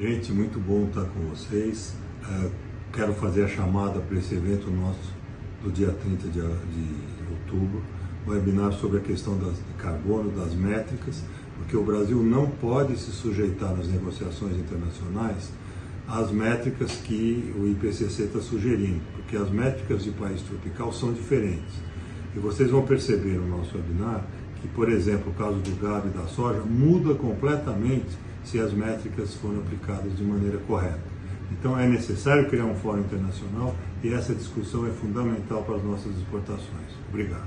Gente, muito bom estar com vocês. Uh, quero fazer a chamada para esse evento nosso do dia 30 de, de outubro, um webinar sobre a questão das, de carbono, das métricas, porque o Brasil não pode se sujeitar nas negociações internacionais às métricas que o IPCC está sugerindo, porque as métricas de país tropical são diferentes. E vocês vão perceber no nosso webinar que, por exemplo, o caso do gado e da soja muda completamente se as métricas forem aplicadas de maneira correta. Então é necessário criar um fórum internacional e essa discussão é fundamental para as nossas exportações. Obrigado.